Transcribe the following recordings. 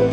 What's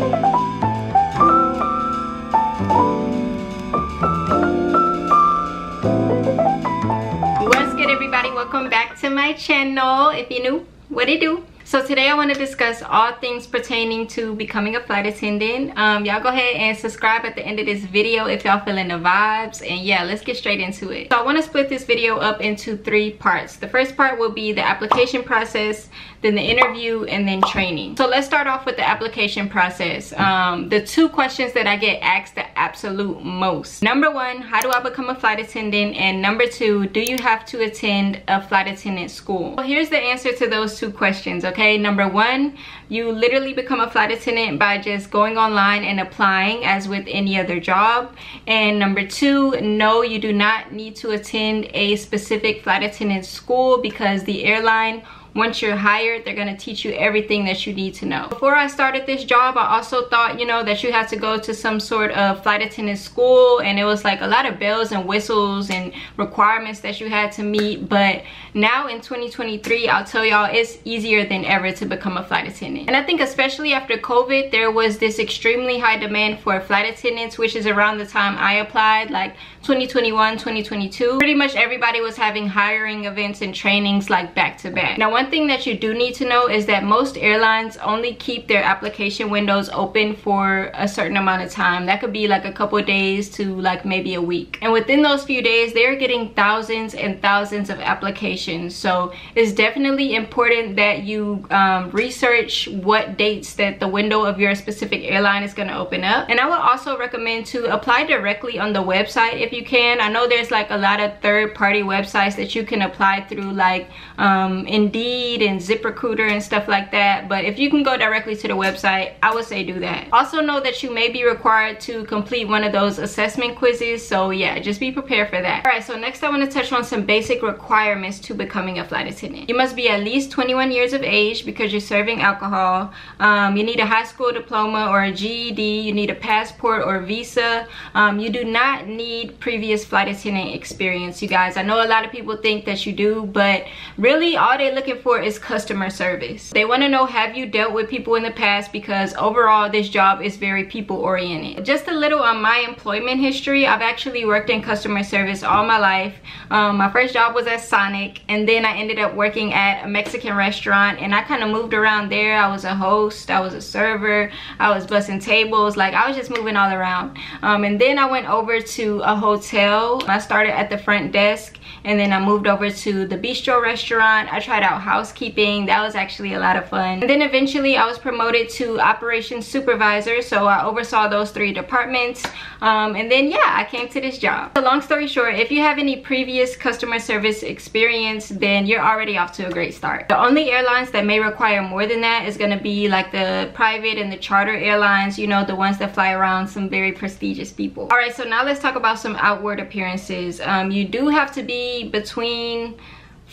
good everybody? Welcome back to my channel. If you're new, what it do? So today I want to discuss all things pertaining to becoming a flight attendant. Um, y'all go ahead and subscribe at the end of this video if y'all feeling the vibes. And yeah, let's get straight into it. So I want to split this video up into three parts. The first part will be the application process, then the interview, and then training. So let's start off with the application process. Um, the two questions that I get asked the absolute most. Number one, how do I become a flight attendant? And number two, do you have to attend a flight attendant school? Well, here's the answer to those two questions, okay? Okay? Number one you literally become a flight attendant by just going online and applying as with any other job. And number two no you do not need to attend a specific flight attendant school because the airline once you're hired they're going to teach you everything that you need to know. Before i started this job i also thought you know that you had to go to some sort of flight attendant school and it was like a lot of bells and whistles and requirements that you had to meet. But now in 2023 i'll tell y'all it's easier than ever to become a flight attendant. And i think especially after covid there was this extremely high demand for flight attendants which is around the time i applied like 2021 2022 pretty much everybody was having hiring events and trainings like back to back. Now one thing that you do need to know is that most airlines only keep their application windows open for a certain amount of time. That could be like a couple days to like maybe a week. And within those few days they're getting thousands and thousands of applications. So it's definitely important that you um, research what dates that the window of your specific airline is going to open up. And i would also recommend to apply directly on the website if you can. I know there's like a lot of third-party websites that you can apply through like um, indeed and ziprecruiter and stuff like that. But if you can go directly to the website i would say do that. Also know that you may be required to complete one of those assessment quizzes so yeah just be prepared for that. All right so next i want to touch on some basic requirements to becoming a flight attendant. You must be at least 21 years of age because you're serving alcohol. Um, you need a high school diploma or a ged you need a passport or visa. Um, you do not need previous flight attendant experience you guys. I know a lot of people think that you do but really all they're looking for is customer service. They want to know have you dealt with people in the past? Because overall this job is very people oriented just a little on my employment history i've actually worked in customer service all my life. Um, my first job was at sonic and then i ended up working at a mexican restaurant and i kind of moved around there. I was a host i was a server i was bussing tables like i was just moving all around. Um, and then i went over to a hotel hotel. I started at the front desk and then I moved over to the bistro restaurant. I tried out housekeeping. That was actually a lot of fun. And then eventually I was promoted to operations supervisor. So I oversaw those three departments. Um, and then yeah, I came to this job. So long story short, if you have any previous customer service experience, then you're already off to a great start. The only airlines that may require more than that is gonna be like the private and the charter airlines, you know, the ones that fly around some very prestigious people. All right, so now let's talk about some outward appearances. Um, you do have to be between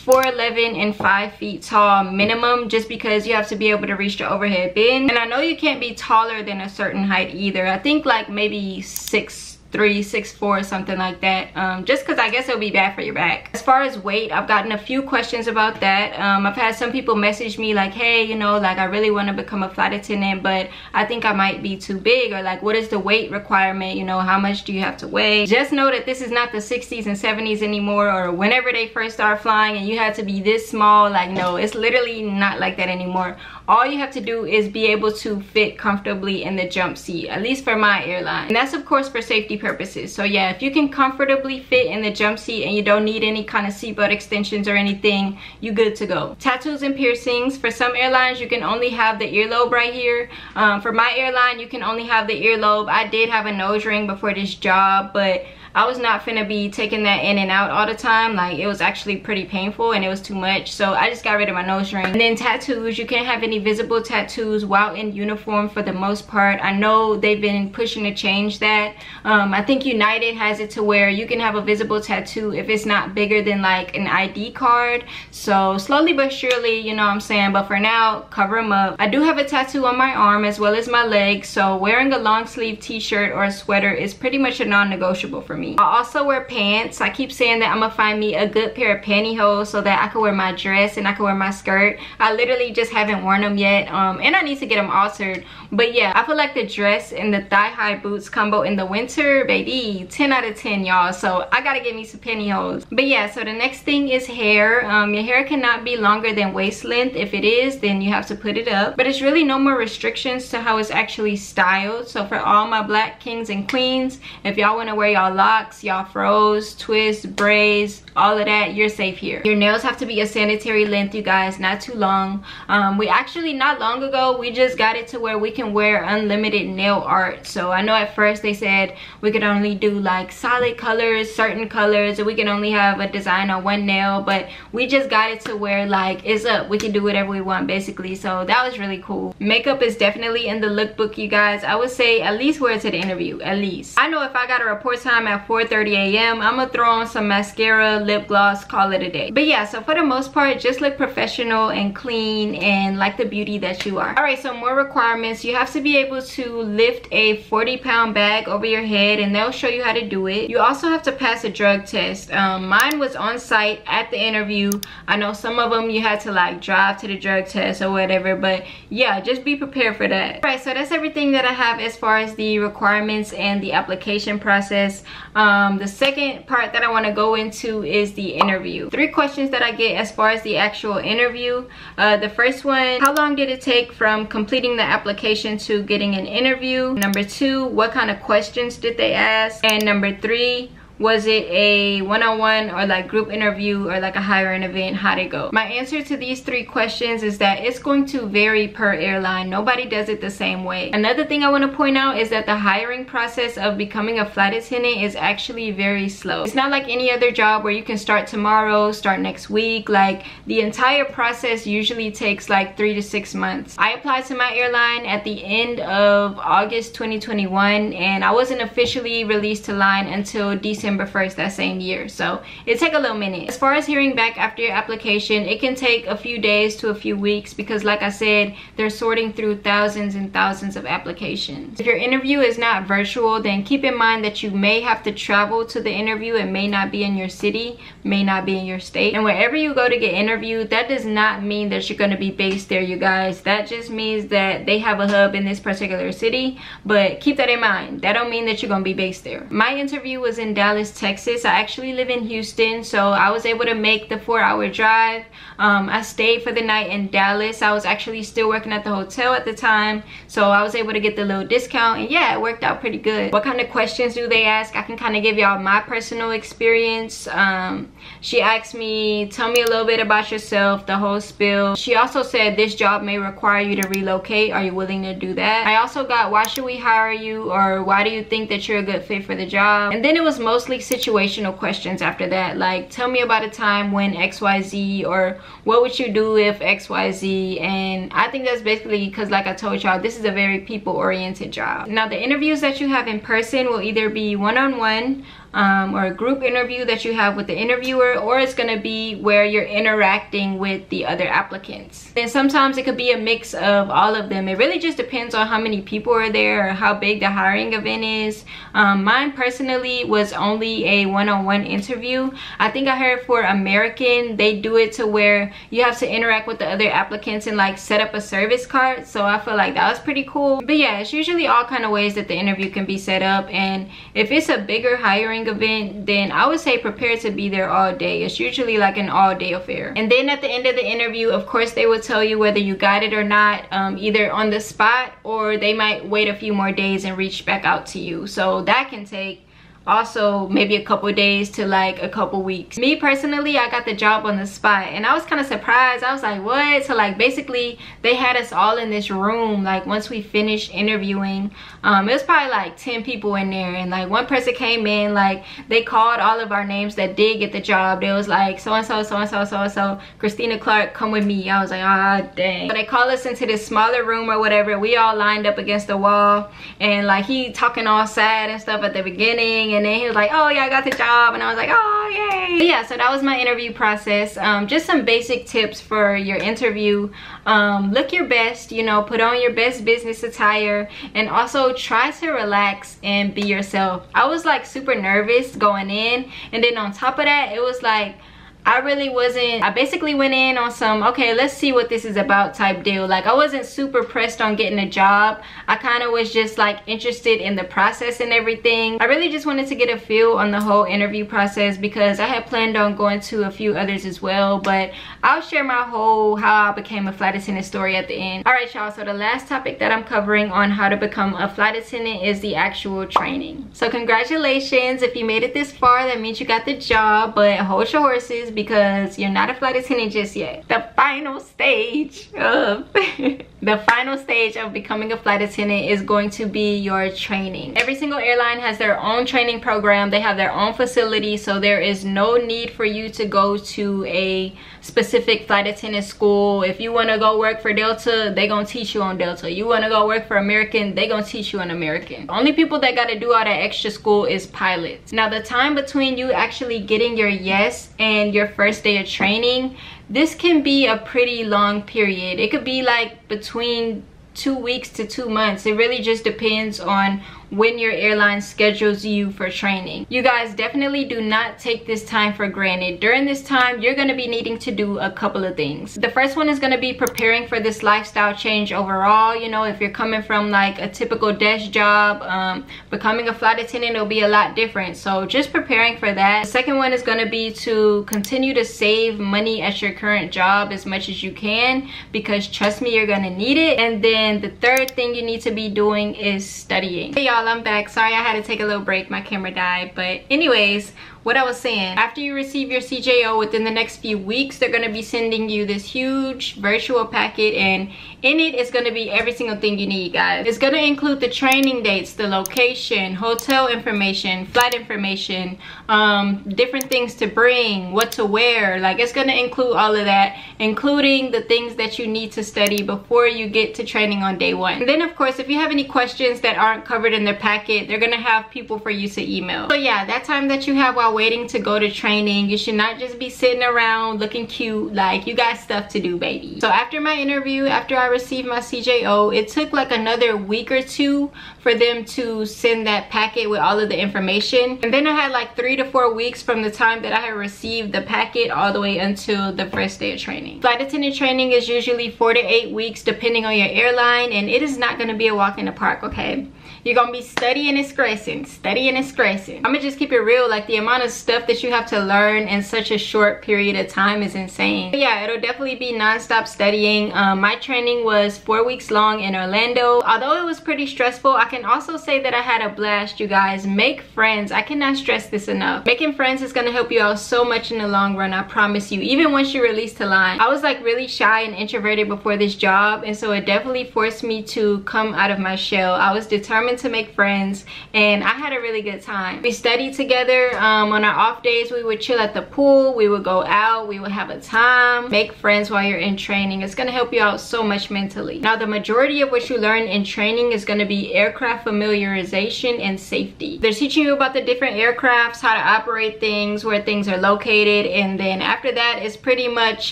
4'11 and 5 feet tall minimum just because you have to be able to reach the overhead bin. And I know you can't be taller than a certain height either. I think like maybe 6 three six four something like that. Um, just because i guess it'll be bad for your back. As far as weight i've gotten a few questions about that. Um, i've had some people message me like hey you know like i really want to become a flight attendant but i think i might be too big or like what is the weight requirement? You know how much do you have to weigh? Just know that this is not the 60s and 70s anymore or whenever they first start flying and you had to be this small like no it's literally not like that anymore. All you have to do is be able to fit comfortably in the jump seat at least for my airline. And that's of course for safety purposes. So yeah if you can comfortably fit in the jump seat and you don't need any kind of seatbelt extensions or anything you good to go. Tattoos and piercings. For some airlines you can only have the earlobe right here. Um, for my airline you can only have the earlobe. I did have a nose ring before this job but I was not finna be taking that in and out all the time. Like it was actually pretty painful and it was too much. So I just got rid of my nose ring. And then tattoos, you can't have any visible tattoos while in uniform for the most part. I know they've been pushing to change that. Um, I think United has it to where you can have a visible tattoo if it's not bigger than like an ID card. So slowly but surely, you know what I'm saying? But for now, cover them up. I do have a tattoo on my arm as well as my leg. So wearing a long sleeve t-shirt or a sweater is pretty much a non-negotiable for me me. I also wear pants. I keep saying that I'm gonna find me a good pair of pantyhose so that I can wear my dress and I can wear my skirt. I literally just haven't worn them yet. Um, and I need to get them altered. But yeah, I feel like the dress and the thigh-high boots combo in the winter, baby, 10 out of 10, y'all. So I gotta get me some pantyhose. But yeah, so the next thing is hair. Um, your hair cannot be longer than waist length. If it is, then you have to put it up. But it's really no more restrictions to how it's actually styled. So for all my black kings and queens, if y'all wanna wear y'all locks, y'all fros, twists, braids, all of that, you're safe here. Your nails have to be a sanitary length, you guys, not too long. Um, we actually, not long ago, we just got it to where we can wear unlimited nail art. So I know at first they said we could only do like solid colors, certain colors, and we can only have a design on one nail, but we just got it to where like it's up. We can do whatever we want basically. So that was really cool. Makeup is definitely in the lookbook, you guys. I would say at least wear it to the interview, at least. I know if I got a report time at 4.30 a.m., I'm gonna throw on some mascara, lip gloss, call it a day. But yeah, so for the most part, just look professional and clean and like the beauty that you are. All right, so more requirements. You have to be able to lift a 40 pound bag over your head and they'll show you how to do it. You also have to pass a drug test. Um, mine was on site at the interview. I know some of them you had to like drive to the drug test or whatever, but yeah, just be prepared for that. All right, so that's everything that I have as far as the requirements and the application process. Um, the second part that I wanna go into is the interview. Three questions that I get as far as the actual interview. Uh, the first one, how long did it take from completing the application to getting an interview? Number two, what kind of questions did they ask? And number three, was it a one-on-one -on -one or like group interview or like a hiring event? How'd it go? My answer to these three questions is that it's going to vary per airline. Nobody does it the same way. Another thing i want to point out is that the hiring process of becoming a flight attendant is actually very slow. It's not like any other job where you can start tomorrow start next week. Like the entire process usually takes like three to six months. I applied to my airline at the end of august 2021 and i wasn't officially released to line until december December 1st that same year. So it take a little minute. As far as hearing back after your application, it can take a few days to a few weeks because like I said, they're sorting through thousands and thousands of applications. If your interview is not virtual, then keep in mind that you may have to travel to the interview. It may not be in your city, may not be in your state. And wherever you go to get interviewed, that does not mean that you're gonna be based there, you guys. That just means that they have a hub in this particular city, but keep that in mind. That don't mean that you're gonna be based there. My interview was in Dallas Dallas, Texas. I actually live in Houston, so I was able to make the four hour drive. Um, I stayed for the night in Dallas. I was actually still working at the hotel at the time, so I was able to get the little discount, and yeah, it worked out pretty good. What kind of questions do they ask? I can kind of give y'all my personal experience. Um, she asked me, tell me a little bit about yourself, the whole spill. She also said this job may require you to relocate. Are you willing to do that? I also got, why should we hire you? Or why do you think that you're a good fit for the job? And then it was most mostly situational questions after that. Like tell me about a time when xyz or what would you do if xyz and i think that's basically because like i told y'all this is a very people oriented job. Now the interviews that you have in person will either be one-on-one -on -one, um, or a group interview that you have with the interviewer or it's going to be where you're interacting with the other applicants. And sometimes it could be a mix of all of them. It really just depends on how many people are there or how big the hiring event is. Um, mine personally was only a one-on-one -on -one interview. I think I heard for American they do it to where you have to interact with the other applicants and like set up a service card. So I feel like that was pretty cool. But yeah, it's usually all kind of ways that the interview can be set up. And if it's a bigger hiring event then i would say prepare to be there all day. It's usually like an all day affair. And then at the end of the interview of course they will tell you whether you got it or not um, either on the spot or they might wait a few more days and reach back out to you. So that can take also maybe a couple days to like a couple weeks. Me personally i got the job on the spot and i was kind of surprised. I was like what? So like basically they had us all in this room like once we finished interviewing um it was probably like 10 people in there and like one person came in like they called all of our names that did get the job. They was like so and so so and so so and so christina clark come with me. I was like ah dang. But they called us into this smaller room or whatever. We all lined up against the wall and like he talking all sad and stuff at the beginning then he was like oh yeah i got the job and i was like oh yay. But yeah so that was my interview process. Um, just some basic tips for your interview. Um, look your best you know put on your best business attire and also try to relax and be yourself. I was like super nervous going in and then on top of that it was like I really wasn't, I basically went in on some, okay, let's see what this is about type deal. Like I wasn't super pressed on getting a job. I kind of was just like interested in the process and everything. I really just wanted to get a feel on the whole interview process because I had planned on going to a few others as well. But I'll share my whole how I became a flight attendant story at the end. All right, y'all, so the last topic that I'm covering on how to become a flight attendant is the actual training. So congratulations, if you made it this far, that means you got the job, but hold your horses because you're not a flight attendant just yet. The final stage of the final stage of becoming a flight attendant is going to be your training. Every single airline has their own training program. They have their own facility, so there is no need for you to go to a specific flight attendant school. If you want to go work for Delta, they gonna teach you on Delta. You want to go work for American, they gonna teach you on American. Only people that got to do all that extra school is pilots. Now the time between you actually getting your yes and your first day of training, this can be a pretty long period. It could be like between two weeks to two months. It really just depends on when your airline schedules you for training. You guys definitely do not take this time for granted. During this time, you're going to be needing to do a couple of things. The first one is going to be preparing for this lifestyle change overall. You know, if you're coming from like a typical desk job, um, becoming a flight attendant will be a lot different. So just preparing for that. The second one is going to be to continue to save money at your current job as much as you can because trust me, you're going to need it. And then the third thing you need to be doing is studying. Hey y'all, I'm back. Sorry I had to take a little break. My camera died. But anyways, what I was saying, after you receive your CJO within the next few weeks, they're gonna be sending you this huge virtual packet and in it is gonna be every single thing you need, guys. It's gonna include the training dates, the location, hotel information, flight information, um, different things to bring, what to wear. Like it's gonna include all of that, including the things that you need to study before you get to training on day one. And then of course, if you have any questions that aren't covered in their packet, they're gonna have people for you to email. So yeah, that time that you have while waiting to go to training. You should not just be sitting around looking cute. Like, you got stuff to do, baby. So after my interview, after I received my CJO, it took like another week or two for them to send that packet with all of the information. And then I had like three to four weeks from the time that I had received the packet all the way until the first day of training. Flight attendant training is usually four to eight weeks depending on your airline and it is not gonna be a walk in the park, okay? You're gonna be studying and stressing, studying and stressing. I'm gonna just keep it real, like the amount of stuff that you have to learn in such a short period of time is insane. But yeah, it'll definitely be non-stop studying. Um, my training was four weeks long in Orlando. Although it was pretty stressful, I can also say that I had a blast, you guys. Make friends. I cannot stress this enough. Making friends is gonna help you out so much in the long run, I promise you. Even once you release to line. I was like really shy and introverted before this job, and so it definitely forced me to come out of my shell. I was determined to make friends and I had a really good time. We studied together. Um, on our off days, we would chill at the pool. We would go out. We would have a time. Make friends while you're in training. It's going to help you out so much mentally. Now, the majority of what you learn in training is going to be aircraft familiarization and safety. They're teaching you about the different aircrafts, how to operate things, where things are located, and then after that, it's pretty much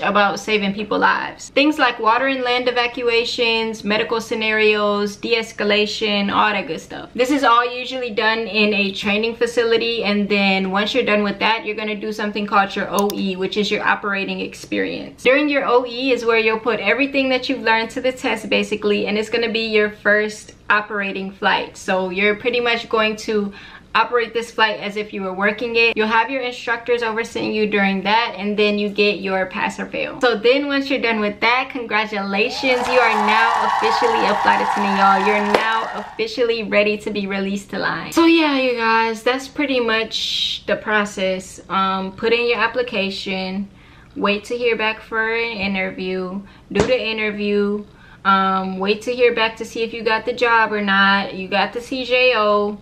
about saving people lives. Things like water and land evacuations, medical scenarios, de-escalation, all that good stuff. This is all usually done in a training facility and then once you're done with that, you're gonna do something called your OE, which is your operating experience. During your OE is where you'll put everything that you've learned to the test basically and it's gonna be your first operating flight. So you're pretty much going to operate this flight as if you were working it. You'll have your instructors overseeing you during that and then you get your pass or fail. So then once you're done with that, congratulations. You are now officially a flight attendant, y'all. You're now officially ready to be released to line. So yeah, you guys, that's pretty much the process. Um, put in your application, wait to hear back for an interview, do the interview, um, wait to hear back to see if you got the job or not. You got the CJO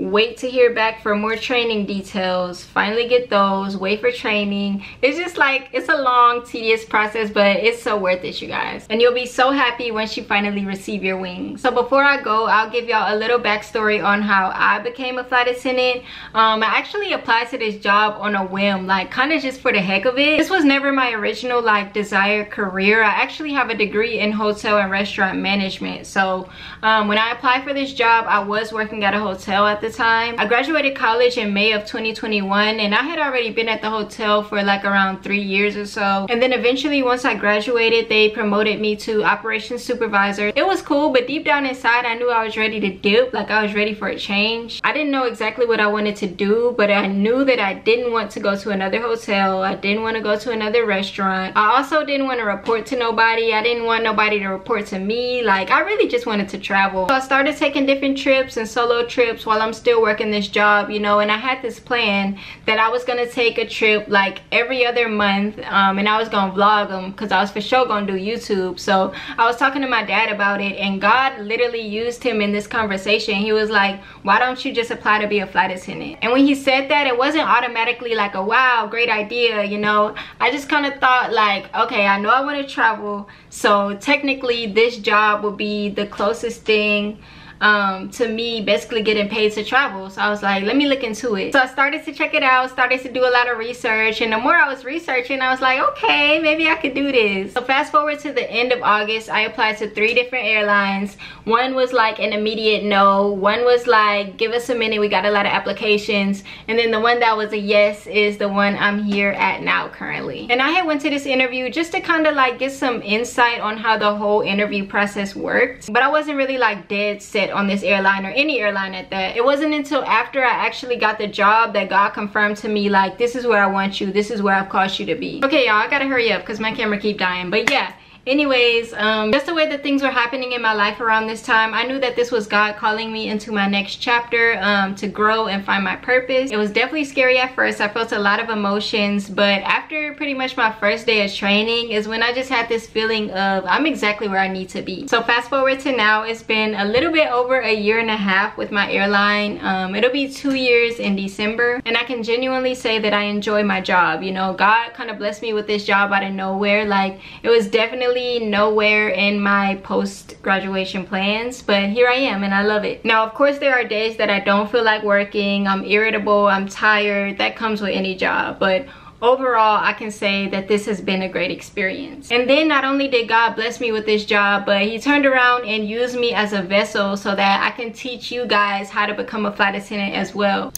wait to hear back for more training details. Finally get those wait for training. It's just like it's a long tedious process but it's so worth it you guys. And you'll be so happy once you finally receive your wings. So before i go i'll give y'all a little backstory on how i became a flight attendant. Um i actually applied to this job on a whim like kind of just for the heck of it. This was never my original like desired career. I actually have a degree in hotel and restaurant management. So um when i applied for this job i was working at a hotel at the time. I graduated college in May of 2021 and I had already been at the hotel for like around three years or so. And then eventually once I graduated, they promoted me to operations supervisor. It was cool, but deep down inside, I knew I was ready to dip, like I was ready for a change. I didn't know exactly what I wanted to do, but I knew that I didn't want to go to another hotel. I didn't want to go to another restaurant. I also didn't want to report to nobody. I didn't want nobody to report to me. Like I really just wanted to travel. So I started taking different trips and solo trips while I'm still working this job, you know, and I had this plan that I was gonna take a trip like every other month um, and I was gonna vlog them because I was for sure gonna do YouTube. So I was talking to my dad about it and God literally used him in this conversation. He was like, why don't you just apply to be a flight attendant? And when he said that, it wasn't automatically like a wow, great idea, you know. I just kind of thought like, okay, I know I want to travel. So technically this job would be the closest thing um, to me basically getting paid to travel. So I was like, let me look into it. So I started to check it out, started to do a lot of research. And the more I was researching, I was like, okay, maybe I could do this. So fast forward to the end of August, I applied to three different airlines. One was like an immediate no. One was like, give us a minute, we got a lot of applications. And then the one that was a yes is the one I'm here at now currently. And I had went to this interview just to kind of like get some insight on how the whole interview process worked. But I wasn't really like dead set on this airline or any airline at that. It wasn't until after I actually got the job that God confirmed to me like this is where I want you. This is where I've caused you to be. Okay y'all, I gotta hurry up because my camera keep dying. But yeah, anyways um just the way that things were happening in my life around this time i knew that this was god calling me into my next chapter um to grow and find my purpose. It was definitely scary at first. I felt a lot of emotions but after pretty much my first day of training is when i just had this feeling of i'm exactly where i need to be. So fast forward to now it's been a little bit over a year and a half with my airline. Um it'll be two years in december and i can genuinely say that i enjoy my job. You know god kind of blessed me with this job out of nowhere. Like it was definitely really nowhere in my post-graduation plans, but here I am and I love it. Now, of course, there are days that I don't feel like working. I'm irritable, I'm tired. That comes with any job, but overall i can say that this has been a great experience and then not only did god bless me with this job but he turned around and used me as a vessel so that i can teach you guys how to become a flight attendant as well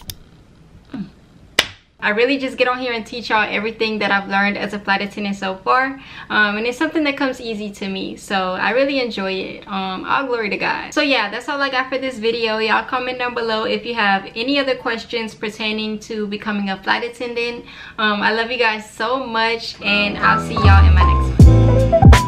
I really just get on here and teach y'all everything that I've learned as a flight attendant so far. Um, and it's something that comes easy to me. So I really enjoy it. Um, all glory to God. So yeah, that's all I got for this video. Y'all comment down below if you have any other questions pertaining to becoming a flight attendant. Um, I love you guys so much and I'll see y'all in my next one.